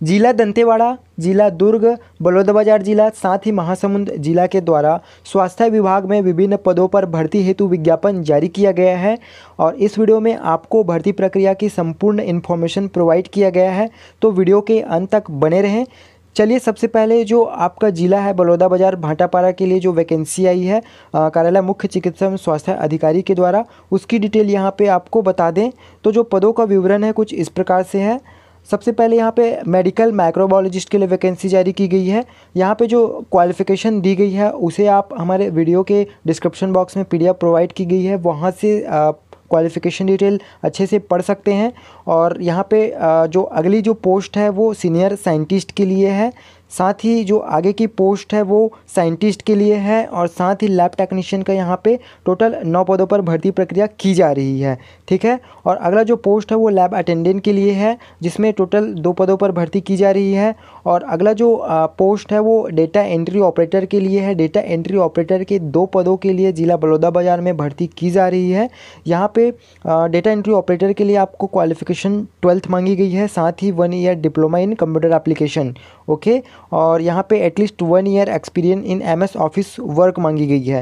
जिला दंतेवाड़ा, जिला दुर्ग बलौदाबाजार जिला, साथ ही महासमुंद जिला के द्वारा स्वास्थ्य विभाग में विभिन्न पदों पर भर्ती हेतु विज्ञापन जारी किया गया है और इस वीडियो में आपको भर्ती प्रक्रिया की संपूर्ण इन्फॉर्मेशन प्रोवाइड किया गया है तो वीडियो के अंत तक बने रहें। चलिए सबसे पहले जो आपका जिला है, बलौदा बाज़ार, भाटापारा के लिए जो वैकेंसी आई है कार्यालय मुख्य चिकित्सा एवं स्वास्थ्य अधिकारी के द्वारा, उसकी डिटेल यहाँ पे आपको बता दें। तो जो पदों का विवरण है, कुछ इस प्रकार से है। सबसे पहले यहाँ पे मेडिकल माइक्रोबायोलॉजिस्ट के लिए वैकेंसी जारी की गई है। यहाँ पे जो क्वालिफ़िकेशन दी गई है, उसे आप हमारे वीडियो के डिस्क्रिप्शन बॉक्स में पीडीएफ प्रोवाइड की गई है। वहाँ से आप क्वालिफ़िकेशन डिटेल अच्छे से पढ़ सकते हैं। और यहाँ पे जो अगली जो पोस्ट है, वो सीनियर साइंटिस्ट के लिए है। साथ ही जो आगे की पोस्ट है वो साइंटिस्ट के लिए है और साथ ही लैब टेक्नीशियन का यहाँ पे टोटल नौ पदों पर भर्ती प्रक्रिया की जा रही है, ठीक है? और अगला जो पोस्ट है वो लैब अटेंडेंट के लिए है, जिसमें टोटल दो पदों पर भर्ती की जा रही है और अगला जो पोस्ट है वो डेटा एंट्री ऑपरेटर के लिए है। डेटा एंट्री ऑपरेटर के दो पदों के लिए ज़िला बलौदा बाज़ार में भर्ती की जा रही है। यहाँ पे डेटा एंट्री ऑपरेटर के लिए आपको क्वालिफिकेशन ट्वेल्थ मांगी गई है। साथ ही one year diploma in computer application okay और यहाँ पे at least one year experience in M S office work मांगी गई है।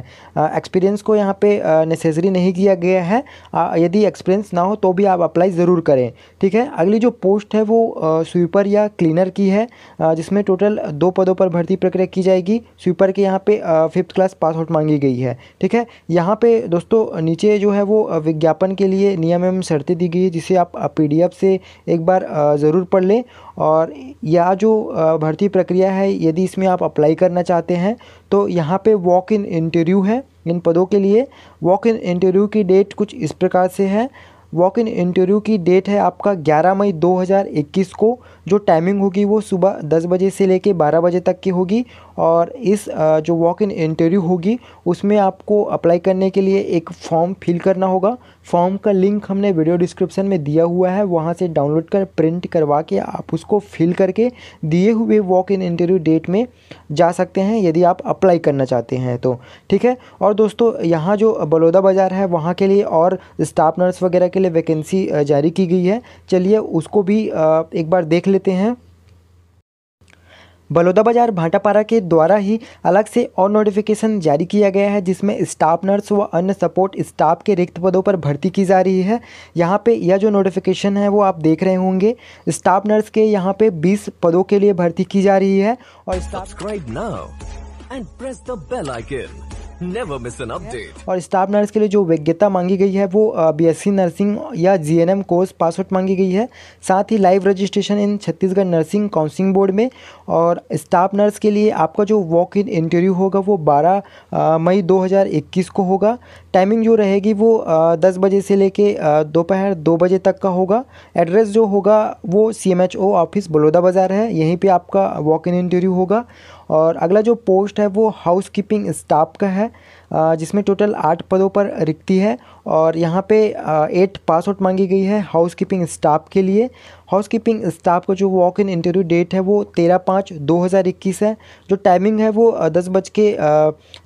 एक्सपीरियंस को यहाँ पे नेसेसरी नहीं किया गया है। यदि एक्सपीरियंस ना हो तो भी आप अप्लाई ज़रूर करें, ठीक है? अगली जो पोस्ट है वो स्वीपर या क्लीनर की है। जिसमें टोटल दो पदों पर भर्ती प्रक्रिया की जाएगी। स्वीपर के यहाँ पे फिफ्थ क्लास पास आउट मांगी गई है। ठीक है? यहाँ पे दोस्तों, नीचे जो है वो विज्ञापन के लिए नियम एवं शर्तें दी गई है, जिसे आप पीडीएफ से एक बार ज़रूर पढ़ लें। और यह जो भर्ती प्रक्रिया है, यदि इसमें आप अप्लाई करना चाहते हैं तो यहाँ पे वॉक इन इंटरव्यू है इन पदों के लिए। वॉक इन इंटरव्यू की डेट कुछ इस प्रकार से है। वॉक इन इंटरव्यू की डेट है आपका 11 मई 2021 को। जो टाइमिंग होगी वो सुबह 10 बजे से लेके 12 बजे तक की होगी और इस जो वॉक इन इंटरव्यू होगी, उसमें आपको अप्लाई करने के लिए एक फॉर्म फिल करना होगा। फॉर्म का लिंक हमने वीडियो डिस्क्रिप्शन में दिया हुआ है, वहाँ से डाउनलोड कर प्रिंट करवा के आप उसको फिल करके दिए हुए वॉक इन इंटरव्यू डेट में जा सकते हैं यदि आप अप्लाई करना चाहते हैं तो। ठीक है? और दोस्तों, यहाँ जो बलौदा बाज़ार है, वहाँ के लिए और स्टाफ नर्स वगैरह के लिए वैकेंसी जारी की गई है। चलिए उसको भी एक बार देख लेते हैं। बलौदाबाजार भाटापारा के द्वारा ही अलग से और नोटिफिकेशन जारी किया गया है, जिसमें स्टाफ नर्स व अन्य सपोर्ट स्टाफ के रिक्त पदों पर भर्ती की जा रही है। यहाँ पे यह जो नोटिफिकेशन है, वो आप देख रहे होंगे। स्टाफ नर्स के यहाँ पे 20 पदों के लिए भर्ती की जा रही है और subscribe never miss an update और स्टाफ नर्स के लिए जो विज्ञता मांगी गई है, वो बीएससी नर्सिंग या जीएनएम कोर्स पास आउट मांगी गई है। साथ ही live registration in Chhattisgarh nursing counselling board में और स्टाफ नर्स के लिए आपका जो वॉक इन इंटरव्यू होगा, वो 12 मई 2021 को होगा। टाइमिंग जो रहेगी, वो दस बजे से लेके दोपहर दो बजे तक का होगा। एड्रेस जो होगा, वो सी ऑफ़िस बलौदा बाज़ार है। यहीं पर आपका वॉक इन इंटरव्यू होगा। और अगला जो पोस्ट है वो हाउस कीपिंग स्टाफ का है। जिसमें टोटल आठ पदों पर रिक्ति है और यहाँ पे एट पास आउट मांगी गई है हाउस कीपिंग स्टाफ के लिए। हाउस कीपिंग स्टाफ का जो वॉक इन इंटरव्यू डेट है वो तेरह पाँच दो हज़ार इक्कीस है। जो टाइमिंग है वो दस बज के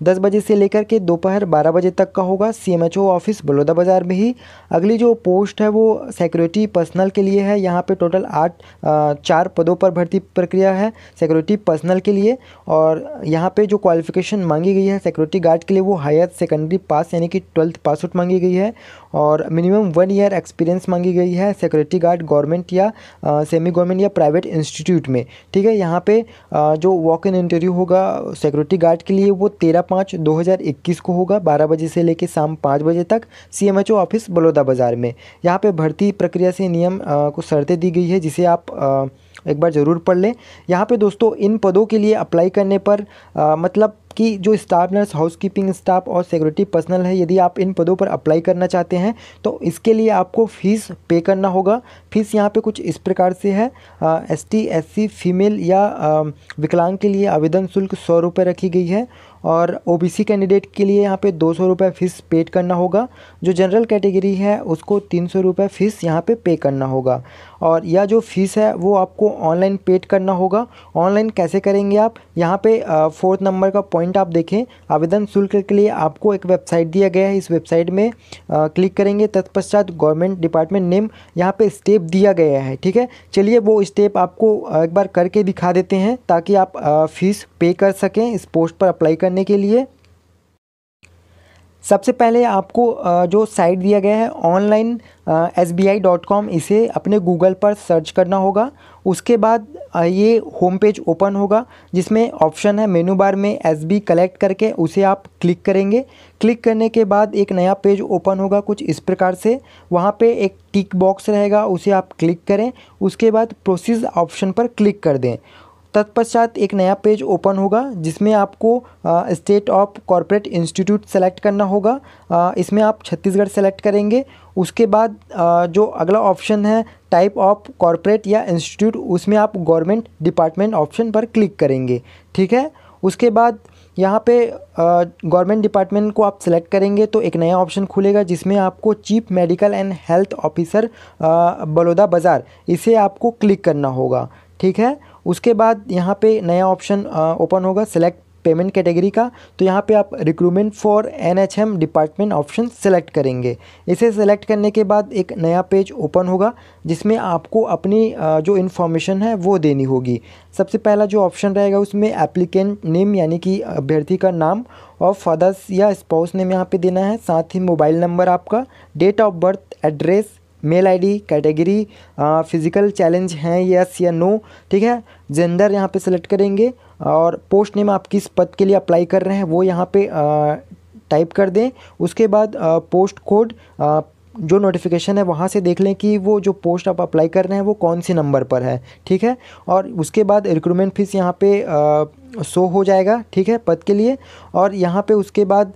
दस बजे से लेकर के दोपहर बारह बजे तक का होगा। C M H O office Baloda Bazar में ही। अगली जो पोस्ट है वो सिक्योरिटी पर्सनल के लिए है। यहाँ पे टोटल आठ चार पदों पर भर्ती प्रक्रिया है सिक्योरिटी पर्सनल के लिए। और यहाँ पे जो क्वालिफिकेशन मांगी गई है सिक्योरिटी गार्ड के लिए वो हायर सेकेंडरी पास यानी कि ट्वेल्थ पास आउट मांगी गई है और मिनिमम वन ईयर एक्सपीरियंस मांगी गई है सिक्योरिटी गार्ड गवर्नमेंट या सेमी गवर्नमेंट या प्राइवेट इंस्टीट्यूट में। ठीक है यहाँ पे आ, जो वॉक इन इंटरव्यू होगा सिक्योरिटी गार्ड के लिए वो तेरह पाँच दो हज़ार इक्कीस को होगा बारह बजे से लेकर शाम पाँच बजे तक C M H O office Baloda Bazar में। यहाँ पर भर्ती प्रक्रिया से नियम आ, को शर्तें दी गई है जिसे आप आ, एक बार ज़रूर पढ़ लें। यहाँ पे दोस्तों इन पदों के लिए अप्लाई करने पर आ, मतलब कि जो staff nurse house keeping staff और सिक्योरिटी पर्सनल है यदि आप इन पदों पर अप्लाई करना चाहते हैं तो इसके लिए आपको फ़ीस पे करना होगा। फ़ीस यहाँ पे कुछ इस प्रकार से है। एस टी फीमेल या आ, विकलांग के लिए आवेदन शुल्क सौ रुपये रखी गई है और ओबीसी कैंडिडेट के लिए यहाँ पे दो सौ रुपये फ़ीस पेड करना होगा। जो जनरल कैटेगरी है उसको तीन सौ रुपये फ़ीस यहाँ पे पे करना होगा। और यह जो फ़ीस है वो आपको ऑनलाइन पेड करना होगा। ऑनलाइन कैसे करेंगे आप? यहाँ पे फोर्थ नंबर का पॉइंट आप देखें। आवेदन शुल्क के लिए आपको एक वेबसाइट दिया गया है। इस वेबसाइट में आ, क्लिक करेंगे। तत्पश्चात गवर्नमेंट डिपार्टमेंट नेम यहाँ पे स्टेप दिया गया है। ठीक है? चलिए वो स्टेप आपको एक बार करके दिखा देते हैं ताकि आप फ़ीस पे कर सकें। इस पोस्ट पर अप्लाई के लिए। सबसे पहले आपको जो साइट दिया गया है online S B I dot com इसे अपने गूगल पर सर्च करना होगा। उसके बाद ये होम पेज ओपन होगा, जिसमें ऑप्शन है मेनू बार में एस बी कलेक्ट करके उसे आप क्लिक करेंगे। क्लिक करने के बाद एक नया पेज ओपन होगा कुछ इस प्रकार से। वहाँ पे एक टिक बॉक्स रहेगा, उसे आप क्लिक करें। उसके बाद प्रोसेस ऑप्शन पर क्लिक कर दें। तत्पश्चात एक नया पेज ओपन होगा जिसमें आपको state of corporate institute select करना होगा। आ, इसमें आप छत्तीसगढ़ सेलेक्ट करेंगे। उसके बाद आ, जो अगला ऑप्शन है टाइप ऑफ़ कॉरपोरेट या इंस्टीट्यूट उसमें आप गवर्नमेंट डिपार्टमेंट ऑप्शन पर क्लिक करेंगे। ठीक है? उसके बाद यहाँ पे गवर्नमेंट डिपार्टमेंट को आप सेलेक्ट करेंगे तो एक नया ऑप्शन खुलेगा जिसमें आपको chief medical and health officer Baroda Bazar इसे आपको क्लिक करना होगा। ठीक है? उसके बाद यहाँ पे नया ऑप्शन ओपन होगा सेलेक्ट पेमेंट कैटेगरी का। तो यहाँ पे आप recruitment for NHM department option select करेंगे। इसे सेलेक्ट करने के बाद एक नया पेज ओपन होगा, जिसमें आपको अपनी जो इन्फॉर्मेशन है वो देनी होगी। सबसे पहला जो ऑप्शन रहेगा उसमें एप्लीकेंट नेम यानी कि अभ्यर्थी का नाम और फादर्स या स्पाउस नेम यहाँ पे देना है। साथ ही मोबाइल नंबर आपका date of birth address mail ID, category physical challenge हैं यस या नो ठीक है? जेंडर यहाँ पे सेलेक्ट करेंगे और पोस्ट नेम आप किस पद के लिए अप्लाई कर रहे हैं वो यहाँ पे टाइप कर दें। उसके बाद पोस्ट कोड जो नोटिफिकेशन है वहाँ से देख लें कि वो जो पोस्ट आप अप्लाई कर रहे हैं वो कौन से नंबर पर है, ठीक है? और उसके बाद रिक्रूटमेंट फ़ीस यहाँ पे शो हो जाएगा, ठीक है, पद के लिए। और यहाँ पे उसके बाद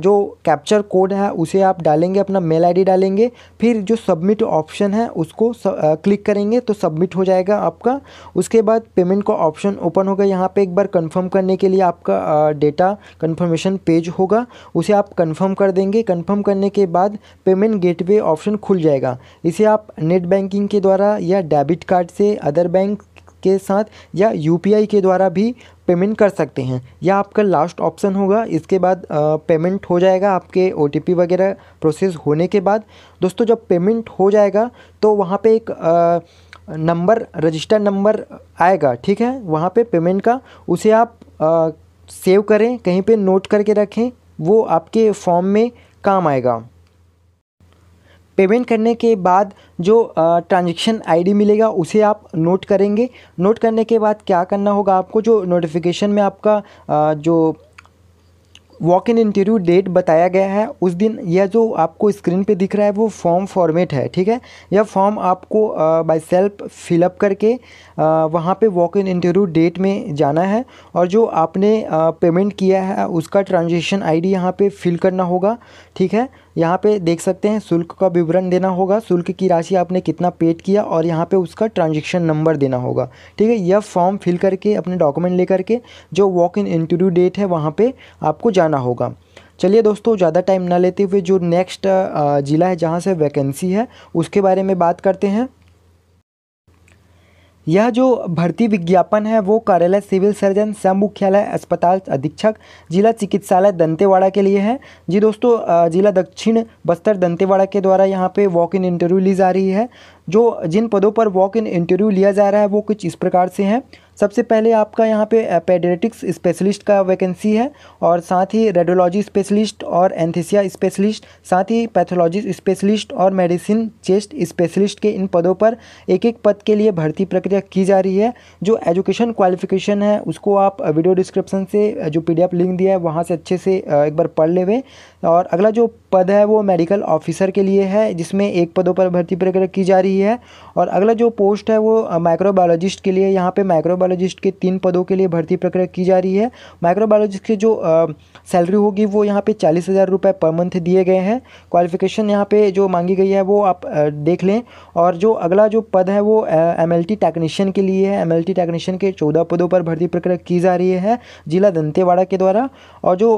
जो कैप्चर कोड है, उसे आप डालेंगे, अपना मेल आईडी डालेंगे। फिर जो सबमिट ऑप्शन है, उसको क्लिक करेंगे तो सबमिट हो जाएगा आपका। उसके बाद पेमेंट का ऑप्शन ओपन होगा। यहाँ पे एक बार कंफर्म करने के लिए आपका डेटा कंफर्मेशन पेज होगा। उसे आप कंफर्म कर देंगे। कंफर्म करने के बाद पेमेंट गेटवे ऑप्शन खुल जाएगा। इसे आप नेट बैंकिंग के द्वारा या डेबिट कार्ड से अदर बैंक के साथ या यूपीआई के द्वारा भी पेमेंट कर सकते हैं। यह आपका लास्ट ऑप्शन होगा इसके बाद पेमेंट हो जाएगा आपके ओटीपी वगैरह प्रोसेस होने के बाद। दोस्तों जब पेमेंट हो जाएगा तो वहाँ पे एक नंबर रजिस्टर नंबर आएगा ठीक है? वहाँ पे पेमेंट का उसे आप आ, सेव करें कहीं पे नोट करके रखें वो आपके फॉर्म में काम आएगा। पेमेंट करने के बाद जो ट्रांजेक्शन आईडी मिलेगा उसे आप नोट करेंगे। नोट करने के बाद क्या करना होगा आपको? जो नोटिफिकेशन में आपका आ, जो वॉक इन इंटरव्यू डेट बताया गया है उस दिन यह जो आपको स्क्रीन पे दिख रहा है वो फॉर्म फॉर्मेट है ठीक है? यह फॉर्म आपको बाय सेल्फ फिलअप करके आ, वहाँ पे वॉक इन इंटरव्यू डेट में जाना है और जो आपने पेमेंट किया है उसका ट्रांजेक्शन आईडी डी यहाँ पर फिल करना होगा ठीक है? यहाँ पे देख सकते हैं, शुल्क का विवरण देना होगा, शुल्क की राशि आपने कितना पेड किया और यहाँ पे उसका ट्रांजेक्शन नंबर देना होगा। ठीक है, यह फॉर्म फिल करके, अपने डॉक्यूमेंट लेकर के, जो वॉक इन इंटरव्यू डेट है, वहाँ पर आपको जाना होगा। चलिए दोस्तों, ज़्यादा टाइम ना लेते हुए जो नेक्स्ट ज़िला है, जहाँ से वैकेंसी है, उसके बारे में बात करते हैं। यह जो भर्ती विज्ञापन है, वो कार्यालय सिविल सर्जन सह मुख्यालय अस्पताल अधीक्षक, जिला चिकित्सालय दंतेवाड़ा के लिए है। जी दोस्तों जिला दक्षिण बस्तर दंतेवाड़ा के द्वारा यहाँ पे वॉक इन इंटरव्यू ली जा रही है। जो जिन पदों पर वॉक इन इंटरव्यू लिया जा रहा है, वो कुछ इस प्रकार से हैं। सबसे पहले आपका यहाँ पे पेडेटिक्स स्पेशलिस्ट का वैकेंसी है और साथ ही रेडियोलॉजी स्पेशलिस्ट और एंथेसिया स्पेशलिस्ट साथ ही पैथोलॉजी स्पेशलिस्ट और मेडिसिन चेस्ट स्पेशलिस्ट के इन पदों पर एक एक पद के लिए भर्ती प्रक्रिया की जा रही है। जो एजुकेशन क्वालिफिकेशन है, उसको आप वीडियो डिस्क्रिप्शन से जो पीडीएफ लिंक दिया है, वहाँ से अच्छे से एक बार पढ़ लेवे। और अगला जो पद है वो मेडिकल ऑफिसर के लिए है, जिसमें एक पदों पर भर्ती प्रक्रिया की जा रही है और अगला जो पोस्ट है वो माइक्रोबायोलॉजिस्ट के लिए, यहाँ पे माइक्रोबायोलॉजिस्ट के तीन पदों के लिए भर्ती प्रक्रिया की जा रही है। माइक्रोबायोलॉजिस्ट की जो सैलरी होगी वो यहाँ पे चालीस हज़ार रुपये पर मंथ दिए गए हैं। क्वालिफिकेशन यहाँ पे जो मांगी गई है वो आप देख लें। और जो अगला जो पद है वो एमएलटी टेक्नीशियन के लिए है। एमएलटी टेक्नीशियन के चौदह पदों पर भर्ती प्रक्रिया की जा रही है जिला दंतेवाड़ा के द्वारा। और जो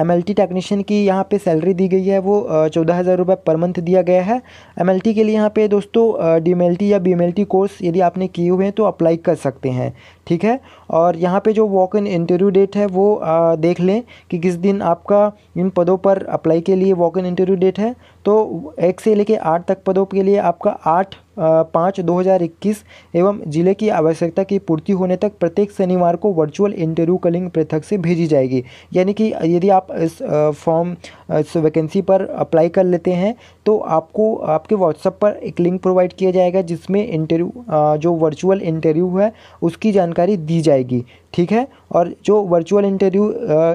एमएलटी टेक्नीशियन की यहाँ पे सैलरी दी गई है वो चौदह हज़ार रुपये पर मंथ दिया गया है। एमएलटी के लिए यहाँ पे दोस्तों डी या बी कोर्स यदि आपने किए हुए हैं तो अप्लाई कर सकते हैं। ठीक है? और यहाँ पे जो वॉक इन इंटरव्यू डेट है वो आ, देख लें कि किस दिन आपका इन पदों पर अप्लाई के लिए वॉक इन इंटरव्यू डेट है। तो एक से लेके आठ तक पदों के लिए आपका आठ पाँच दो हज़ार इक्कीस एवं ज़िले की आवश्यकता की पूर्ति होने तक प्रत्येक शनिवार को वर्चुअल इंटरव्यू कलिंग पृथक से भेजी जाएगी। यानी कि यदि आप इस फॉर्म इस वैकेंसी पर अप्लाई कर लेते हैं तो आपको आपके व्हाट्सएप पर एक लिंक प्रोवाइड किया जाएगा जिसमें इंटरव्यू जो वर्चुअल इंटरव्यू है उसकी जानकारी दी जाएगी। ठीक है? और जो वर्चुअल इंटरव्यू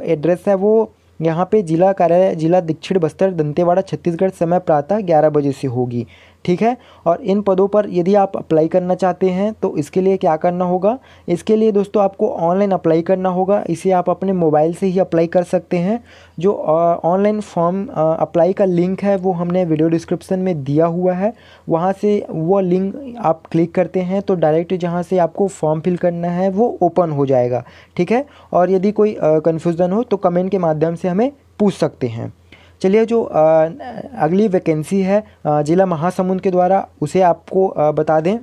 एड्रेस है वो यहाँ पे जिला कार्यालय, जिला दक्षिण बस्तर, दंतेवाड़ा, छत्तीसगढ़ समय प्रातः ग्यारह बजे से होगी। ठीक है? और इन पदों पर यदि आप अप्लाई करना चाहते हैं तो इसके लिए क्या करना होगा? इसके लिए दोस्तों आपको ऑनलाइन अप्लाई करना होगा। इसे आप अपने मोबाइल से ही अप्लाई कर सकते हैं। जो ऑनलाइन फॉर्म अप्लाई का लिंक है, वो हमने वीडियो डिस्क्रिप्शन में दिया हुआ है। वहाँ से वो लिंक आप क्लिक करते हैं तो डायरेक्ट जहाँ से आपको फॉर्म फिल करना है, वो ओपन हो जाएगा। ठीक है? और यदि कोई कन्फ्यूज़न हो तो कमेंट के माध्यम से हमें पूछ सकते हैं। चलिए जो अगली वैकेंसी है जिला महासमुंद के द्वारा, उसे आपको बता दें।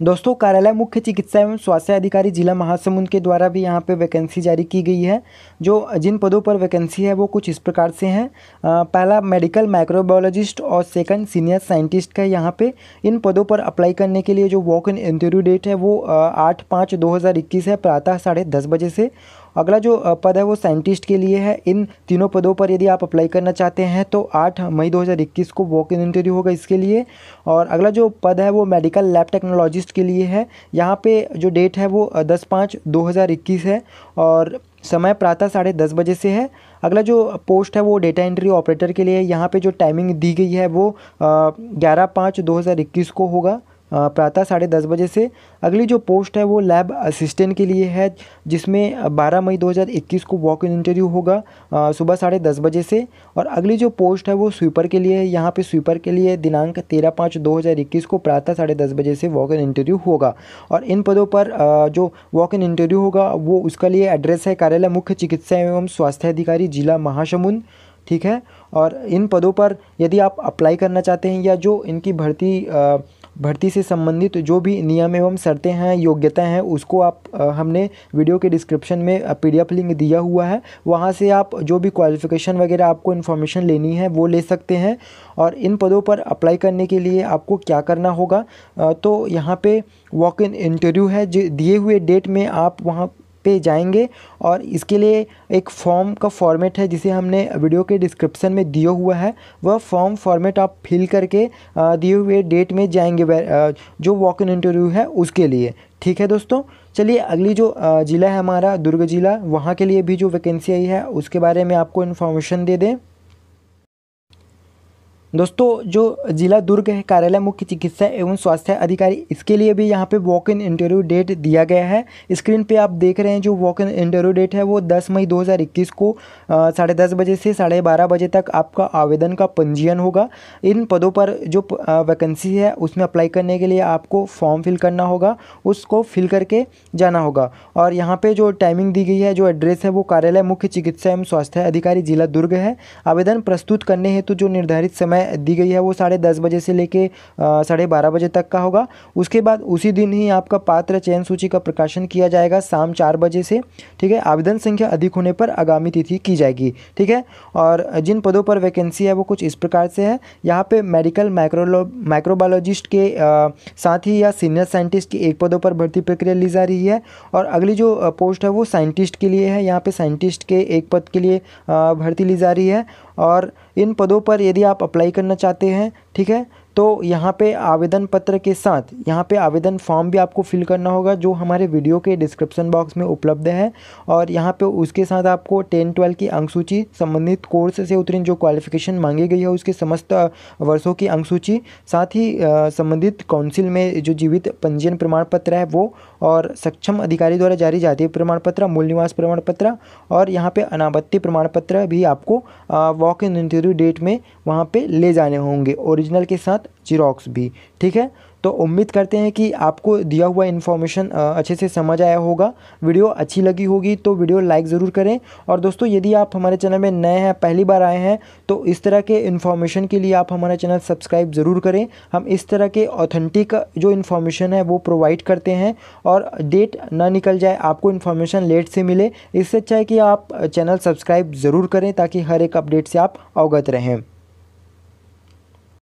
दोस्तों, कार्यालय मुख्य चिकित्सा एवं स्वास्थ्य अधिकारी जिला महासमुंद के द्वारा भी यहाँ पे वैकेंसी जारी की गई है। जो, जिन पदों पर वैकेंसी है, वो कुछ इस प्रकार से हैं। पहला मेडिकल माइक्रोबायोलॉजिस्ट और सेकंड सीनियर साइंटिस्ट का यहाँ पे, इन पदों पर अप्लाई करने के लिए जो वॉक इन इंटरव्यू डेट है, वो आठ पाँच दो है, प्रातः साढ़े बजे से। अगला जो पद है वो साइंटिस्ट के लिए है। इन तीनों पदों पर यदि आप अप्लाई करना चाहते हैं तो आठ मई 2021 को वॉक इन इंटरव्यू होगा इसके लिए। और अगला जो पद है वो मेडिकल लैब टेक्नोलॉजिस्ट के लिए है। यहाँ पे जो डेट है वो दस पाँच दो है और समय प्रातः साढ़े दस बजे से है। अगला जो पोस्ट है वो डेटा एंट्री ऑपरेटर के लिए यहाँ पे जो टाइमिंग दी गई है वो ग्यारह पाँच दो हज़ार इक्कीस को होगा। प्रातः साढ़े दस बजे से। अगली जो पोस्ट है वो लैब असिस्टेंट के लिए है, जिसमें 12 मई 2021 को वॉक इन इंटरव्यू होगा सुबह साढ़े दस बजे से। और अगली जो पोस्ट है वो स्वीपर के लिए है। यहाँ पे स्वीपर के लिए दिनांक तेरह पाँच दो हज़ार इक्कीस को प्रातः साढ़े दस बजे से वॉक इन इंटरव्यू होगा। और इन पदों पर जो वॉक इन इंटरव्यू होगा, वो उसका लिए एड्रेस है कार्यालय मुख्य चिकित्सा एवं स्वास्थ्य अधिकारी जिला महासमुंद। ठीक है? और इन पदों पर यदि आप अप्लाई करना चाहते हैं या जो इनकी भर्ती भर्ती से संबंधित जो भी नियम एवं शर्तें हैं, योग्यता हैं, उसको आप हमने वीडियो के डिस्क्रिप्शन में पीडीएफ लिंक दिया हुआ है। वहाँ से आप जो भी क्वालिफ़िकेशन वगैरह आपको इन्फॉर्मेशन लेनी है, वो ले सकते हैं। और इन पदों पर अप्लाई करने के लिए आपको क्या करना होगा? तो यहाँ पे वॉक इन इंटरव्यू है दिए हुए डेट में आप वहाँ पे जाएँगे और इसके लिए एक फॉर्म का फॉर्मेट है, जिसे हमने वीडियो के डिस्क्रिप्शन में दिया हुआ है। वह फॉर्म फॉर्मेट आप फिल करके दिए हुए डेट में जाएँगे जो वॉक इन इंटरव्यू है उसके लिए। ठीक है दोस्तों? चलिए अगली जो ज़िला है हमारा, दुर्ग ज़िला, वहाँ के लिए भी जो वैकेंसी आई है, उसके बारे में आपको इन्फॉर्मेशन दे दें। दोस्तों, जो जिला दुर्ग है, कार्यालय मुख्य चिकित्सा एवं स्वास्थ्य अधिकारी, इसके लिए भी यहाँ पे वॉक इन इंटरव्यू डेट दिया गया है। स्क्रीन पे आप देख रहे हैं जो वॉक इन इंटरव्यू डेट है, वो 10 मई 2021 को साढ़े दस बजे से साढ़े बारह बजे तक आपका आवेदन का पंजीयन होगा। इन पदों पर जो वैकेंसी है, उसमें अप्लाई करने के लिए आपको फॉर्म फिल करना होगा, उसको फिल करके जाना होगा। और यहाँ पर जो टाइमिंग दी गई है, जो एड्रेस है, वो कार्यालय मुख्य चिकित्सा एवं स्वास्थ्य अधिकारी जिला दुर्ग है। आवेदन प्रस्तुत करने हेतु जो निर्धारित समय समय दी गई है वो साढ़े दस बजे से लेके साढ़े बारह बजे तक का होगा। उसके बाद उसी दिन ही आपका पात्र चयन सूची का प्रकाशन किया जाएगा शाम चार बजे से, ठीक है? आवेदन संख्या अधिक होने पर आगामी तिथि की जाएगी, ठीक है? और जिन पदों पर वैकेंसी है वो कुछ इस प्रकार से है। यहाँ पे मेडिकल माइक्रोलो माइक्रोबायोलॉजिस्ट के साथ ही या सीनियर साइंटिस्ट की एक पदों पर भर्ती प्रक्रिया ली जा रही है। और अगली जो पोस्ट है वो साइंटिस्ट के लिए है। यहाँ पे साइंटिस्ट के एक पद के लिए भर्ती ली जा रही है। और इन पदों पर यदि आप अप्लाई करना चाहते हैं ठीक है? तो यहाँ पे आवेदन पत्र के साथ, यहाँ पे आवेदन फॉर्म भी आपको फिल करना होगा, जो हमारे वीडियो के डिस्क्रिप्शन बॉक्स में उपलब्ध है। और यहाँ पे उसके साथ आपको टेन ट्वेल्व की अंक सूची संबंधित कोर्स से उत्तीर्ण जो क्वालिफिकेशन मांगी गई है, उसके समस्त वर्षों की अंक सूची साथ ही संबंधित काउंसिल में जो जीवित पंजीयन प्रमाण पत्र है वो, और सक्षम अधिकारी द्वारा जारी जातीय प्रमाण पत्र, मूल निवास प्रमाण पत्र, और यहाँ पे अनापत्ति प्रमाण पत्र भी आपको वॉक इन इंटरव्यू डेट में वहाँ पे ले जाने होंगे। ओरिजिनल के साथ जीरोक्स भी, ठीक है? तो उम्मीद करते हैं कि आपको दिया हुआ इन्फॉर्मेशन अच्छे से समझ आया होगा। वीडियो अच्छी लगी होगी तो वीडियो लाइक ज़रूर करें। और दोस्तों, यदि आप हमारे चैनल में नए हैं, पहली बार आए हैं तो इस तरह के इन्फॉर्मेशन के लिए आप हमारा चैनल सब्सक्राइब ज़रूर करें। हम इस तरह के ऑथेंटिक जो इन्फॉर्मेशन है, वो प्रोवाइड करते हैं और डेट ना निकल जाए, आपको इन्फॉर्मेशन लेट से मिले। इससे अच्छा है कि आप चैनल सब्सक्राइब ज़रूर करें ताकि हर एक अपडेट से आप अवगत रहें।